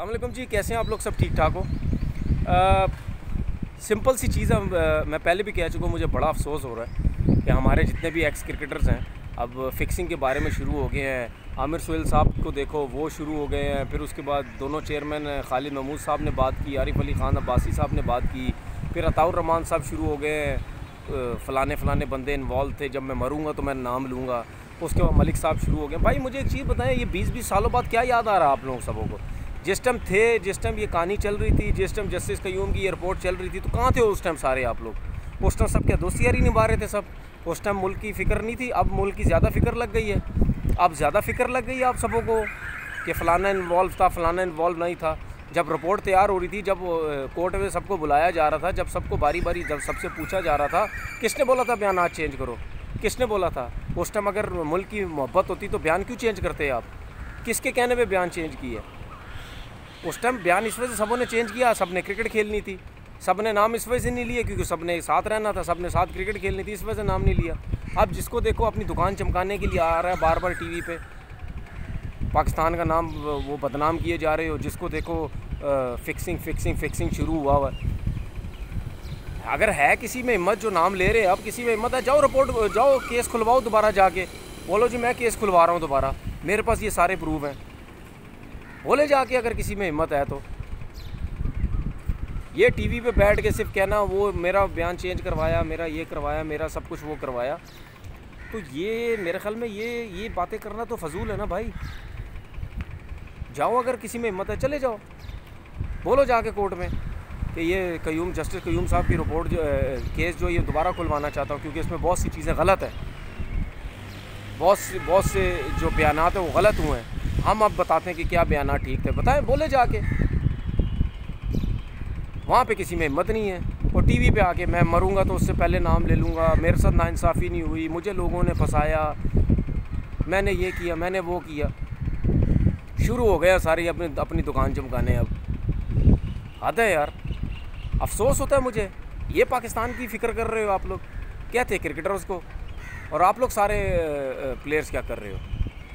अल्लाम जी कैसे हैं आप लोग सब ठीक ठाक हो? आ, सिंपल सी चीज़ है मैं पहले भी कह चुका हूँ मुझे बड़ा अफसोस हो रहा है कि हमारे जितने भी एक्स क्रिकेटर्स हैं अब फिक्सिंग के बारे में शुरू हो गए हैं। आमिर सोहेल साहब को देखो वो शुरू हो गए हैं फिर उसके बाद दोनों चेयरमैन खालिद महमूद साहब ने बात की आरिफ अली ख़ान अब्बासी साहब ने बात की फिर अताउर रहमान साहब शुरू हो गए हैं। फ़लाने फ़लाने बंदे इन्वॉल्व थे जब मैं मरूँगा तो मैं नाम लूँगा। उसके बाद मलिक साहब शुरू हो गए। भाई मुझे एक चीज़ बताएँ ये बीस बीस सालों बाद क्या याद आ रहा है आप लोगों सबों को? जिस टाइम थे, जिस टाइम ये कहानी चल रही थी, जिस टाइम जस्टिस कयूम की एयरपोर्ट चल रही थी तो कहाँ थे उस टाइम सारे आप लोग? उस टाइम सब क्या दोस्ती यारी निभा रहे थे सब? उस टाइम मुल्क की फ़िक्र नहीं थी? अब मुल्क की ज़्यादा फ़िक्र लग गई है। अब ज़्यादा फ़िक्र लग गई है आप सबों को कि फ़लाना इन्वॉल्व था, फ़लाना इन्वॉल्व नहीं था। जब रिपोर्ट तैयार हो रही थी, जब कोर्ट में सबको बुलाया जा रहा था, जब सबको बारी बारी जब सबसे पूछा जा रहा था, किसने बोला था बयान आज चेंज करो? किसने बोला था? उस टाइम अगर मुल्क की मोहब्बत होती तो बयान क्यों चेंज करते आप? किसके कहने पे बयान चेंज किए उस टाइम बयान इस वजह से सबों ने चेंज किया सबने क्रिकेट खेलनी थी। सबने नाम इस वजह से नहीं लिया क्योंकि सबने साथ रहना था सबने साथ क्रिकेट खेलनी थी इस वजह से नाम नहीं लिया। अब जिसको देखो अपनी दुकान चमकाने के लिए आ रहा है बार बार टीवी पे। पाकिस्तान का नाम वो बदनाम किए जा रहे हो जिसको देखो आ, फिक्सिंग फिक्सिंग फिक्सिंग शुरू हुआ हुआ अगर है किसी में हिम्मत जो नाम ले रहे हैं अब किसी में हिम्मत है जाओ रिपोर्ट जाओ केस खुलवाओ दोबारा जाके। बोलो जी मैं केस खुलवा रहा हूँ दोबारा। मेरे पास ये सारे प्रूफ हैं। बोले जाके अगर किसी में हिम्मत है तो। ये टीवी पे बैठ के सिर्फ़ कहना, वो मेरा बयान चेंज करवाया, मेरा ये करवाया, मेरा सब कुछ वो करवाया। तो ये मेरे ख्याल में ये ये बातें करना तो फजूल है ना भाई। जाओ अगर किसी में हिम्मत है, चले जाओ। बोलो जाके कोर्ट में कि ये कयूम, जस्टिस कयूम साहब की रिपोर्ट जो केस जो ये दोबारा खुलवाना चाहता हूँ, क्योंकि इसमें बहुत सी चीज़ें गलत है। बहुत बहुत से जो बयान हैं, वो गलत हुए हैं। हम अब बताते हैं कि क्या बयान ठीक थे। बताएँ, बोले जाके। वहाँ पे किसी में हिम्मत नहीं है। और टीवी पे आके मैं मरूँगा तो उससे पहले नाम ले लूँगा। मेरे साथ नाइंसाफ़ी नहीं हुई। मुझे लोगों ने फंसाया। मैंने ये किया, मैंने वो किया। शुरू हो गया सारी अपनी अपनी दुकान चमकाने अब। हद है यार। अफसोस होता है मुझे। ये पाकिस्तान की फ़िक्र कर रहे हो आप लोग? क्या थे क्रिकेटर्स को? और आप लोग सारे प्लेयर्स क्या कर रहे हो?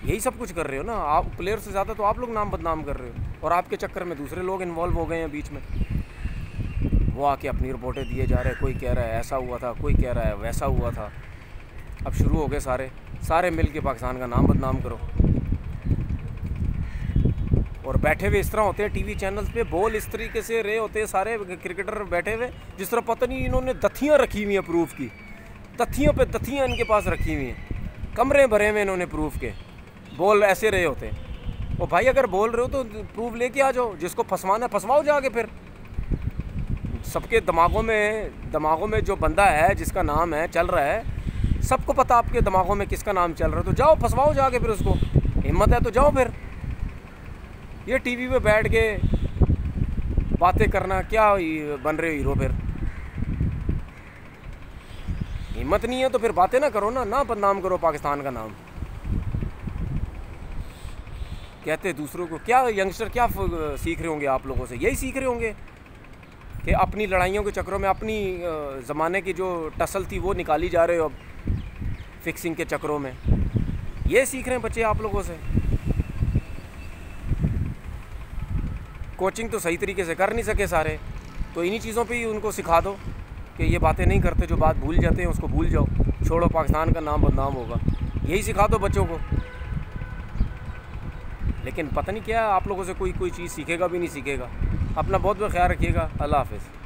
यही सब कुछ कर रहे हो ना? आप प्लेयर से ज़्यादा तो आप लोग नाम बदनाम कर रहे हो। और आपके चक्कर में दूसरे लोग इन्वॉल्व हो गए हैं बीच में। वो आके अपनी रिपोर्टें दिए जा रहे हैं, कोई कह रहा है, ऐसा हुआ था, कोई कह रहा है, वैसा हुआ था। अब शुरू हो गए सारे। सारे मिल के पाकिस्तान का नाम बदनाम करो। और बैठे हुए इस तरह होते हैं टीवी चैनल्स पे, बोल इस तरीके से रहे होते हैं सारे क्रिकेटर बैठे हुए, जिस तरह पता नहीं इन्होंने दथियाँ रखी हुई हैं प्रूफ की। दथियों पे दथियाँ इनके पास रखी हुई हैं। कमरे भरे हुए इन्होंने प्रूफ के। बोल ऐसे रहे होते। ओ भाई, अगर बोल रहे हो तो प्रूफ लेके आ जाओ। जिसको फंसवाना फंसवाओ जाके फिर। सबके दिमागों में दिमागों में जो बंदा है, जिसका नाम है, चल रहा है, सबको पता आपके दिमागों में किसका नाम चल रहा है। तो जाओ, फंसवाओ जाके फिर उसको। हिम्मत है तो जाओ फिर। ये टीवी पे बैठ के बातें करना, क्या बन रहे हो हीरो फिर। हिम्मत नहीं है तो फिर बातें ना करो ना ना बदनाम करो पाकिस्तान का नाम। कहते दूसरों को, क्या यंगस्टर, क्या सीख रहे होंगे आप लोगों से? यही सीख रहे होंगे कि अपनी लड़ाइयों के चक्रों में, अपनी ज़माने की जो टसल थी वो निकाली जा रहे हो अब फिक्सिंग के चक्रों में। ये सीख रहे हैं बच्चे आप लोगों से। कोचिंग तो सही तरीके से कर नहीं सके सारे। तो इन्हीं चीज़ों पे ही उनको सिखा दो कि ये बातें नहीं करते, जो बात भूल जाते हैं उसको भूल जाओ। छोड़ो, पाकिस्तान का नाम बदनाम होगा। यही सिखा दो बच्चों को। लेकिन पता नहीं क्या आप लोगों से कोई कोई चीज़ सीखेगा भी नहीं सीखेगा। अपना बहुत बहुत ख्याल रखिएगा। अल्लाह हाफिज़।